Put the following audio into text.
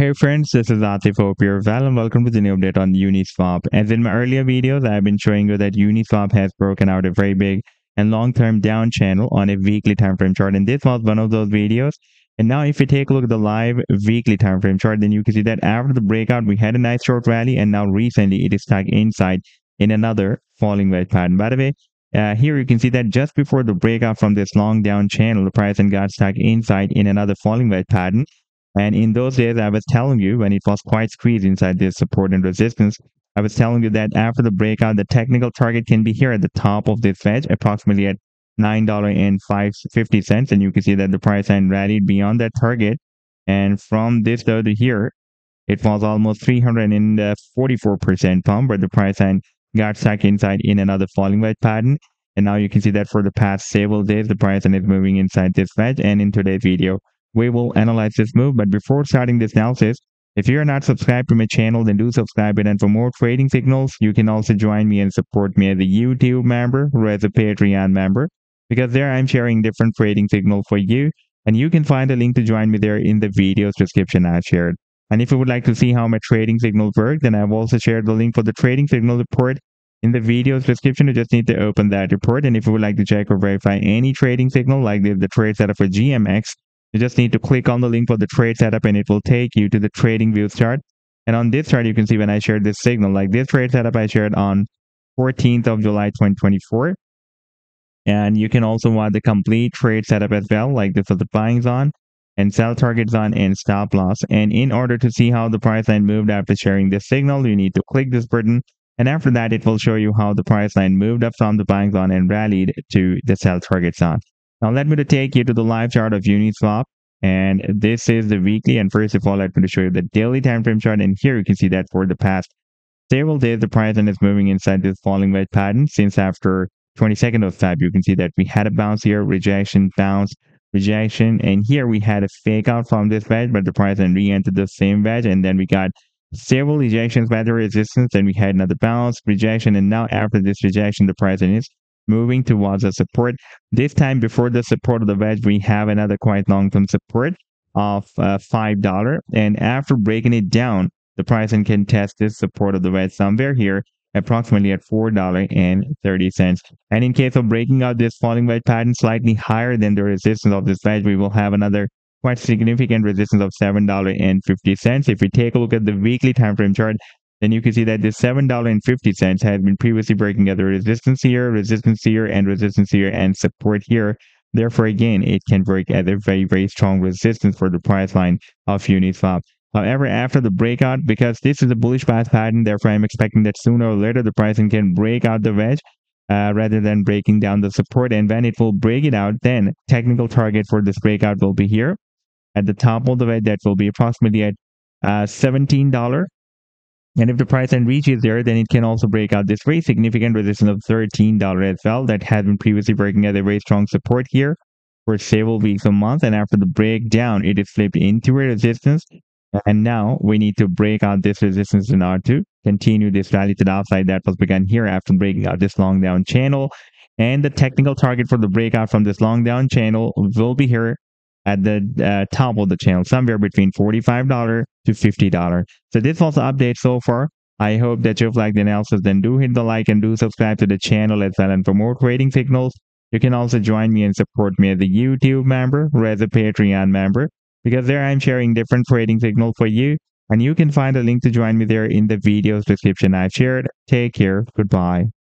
Hey friends, this is Atif Hope Val and welcome to the new update on Uniswap. As in my earlier videos, I've been showing you that Uniswap has broken out a very big and long-term down channel on a weekly time frame chart and this was one of those videos. And now if you take a look at the live weekly time frame chart, then you can see that after the breakout, we had a nice short rally and now recently it is stuck inside in another falling wedge pattern. By the way, uh, here you can see that just before the breakout from this long down channel, the price and got stuck inside in another falling wedge pattern. And in those days, I was telling you when it was quite squeezed inside this support and resistance, I was telling you that after the breakout, the technical target can be here at the top of this wedge, approximately at $9.50. And you can see that the price had rallied beyond that target. And from this though to here, it was almost 344% pump, where the price had got stuck inside in another falling wedge pattern. And now you can see that for the past several days, the price and is moving inside this wedge. And in today's video, we will analyze this move. But before starting this analysis, if you're not subscribed to my channel, then do subscribe it. And for more trading signals, you can also join me and support me as a YouTube member or as a Patreon member, because there I'm sharing different trading signals for you. And you can find a link to join me there in the video's description I shared. And if you would like to see how my trading signals work, then I've also shared the link for the trading signal report in the video's description. You just need to open that report. And if you would like to check or verify any trading signal, like the, the trade setup for GMX, you just need to click on the link for the trade setup and it will take you to the TradingView chart. And on this chart, you can see when I shared this signal, like this trade setup I shared on 14th of July 2024. And you can also want the complete trade setup as well, like this is the buying zone and sell target zone and stop loss. And in order to see how the price line moved after sharing this signal, you need to click this button. And after that, it will show you how the price line moved up from the buying zone and rallied to the sell target zone. Now let me take you to the live chart of Uniswap. And this is the weekly. And first of all, let me to show you the daily time frame chart. And here you can see that for the past several days, the price and is moving inside this falling wedge pattern. Since after 22nd of Feb, you can see that we had a bounce here, rejection, bounce, rejection. And here we had a fake out from this wedge, but the price then re-entered the same wedge. And then we got several ejections by the resistance. Then we had another bounce, rejection. And now after this rejection, the price and is moving towards a support. This time before the support of the wedge, we have another quite long-term support of uh, $5. And after breaking it down, the price can test this support of the wedge somewhere here, approximately at $4.30. And in case of breaking out this falling wedge pattern slightly higher than the resistance of this wedge, we will have another quite significant resistance of $7.50. If we take a look at the weekly time frame chart, then you can see that this $7.50 has been previously breaking at the resistance here, resistance here, and resistance here, and support here. Therefore, again, it can break as a very, very strong resistance for the price line of Uniswap. However, after the breakout, because this is a bullish path pattern, therefore I'm expecting that sooner or later the pricing can break out the wedge uh, rather than breaking down the support. And when it will break it out, then technical target for this breakout will be here at the top of the wedge. That will be approximately at uh, $17 and if the price then reaches there, then it can also break out this very significant resistance of $13 as well that has been previously breaking at a very strong support here for several weeks or months. And after the breakdown, it is flipped into a resistance. And now we need to break out this resistance in order to continue this rally to the upside that was begun here after breaking out this long down channel. And the technical target for the breakout from this long down channel will be here at the uh, top of the channel, somewhere between $45 to $50. So this was the update so far. I hope that you've liked the analysis. Then do hit the like and do subscribe to the channel as well. And for more trading signals, you can also join me and support me as a YouTube member or as a Patreon member because there I'm sharing different trading signals for you. And you can find a link to join me there in the video's description I've shared. Take care. Goodbye.